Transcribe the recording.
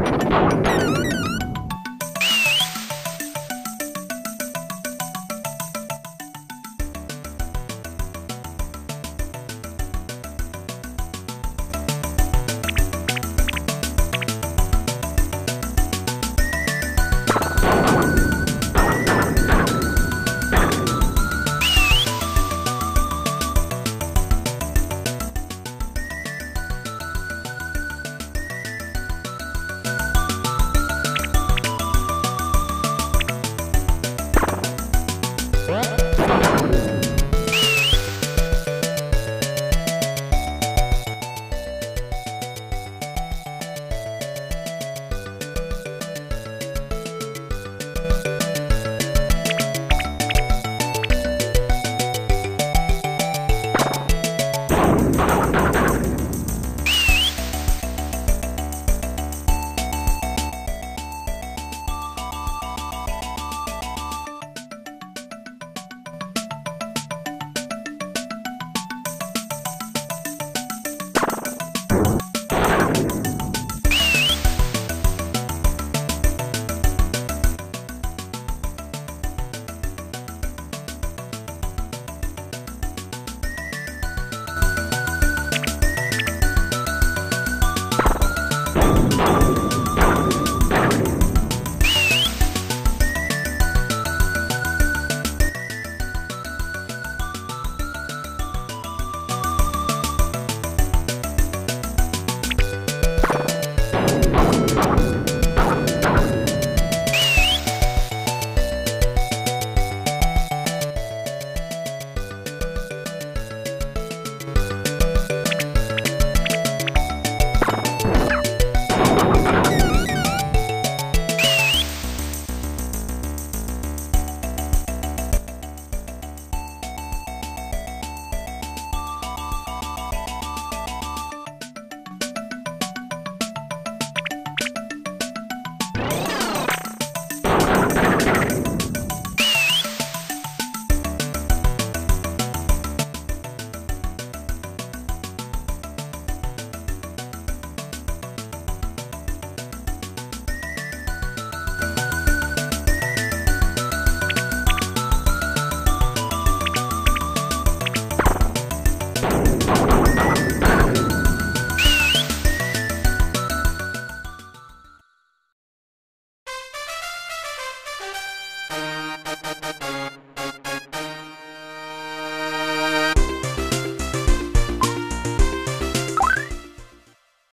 Música you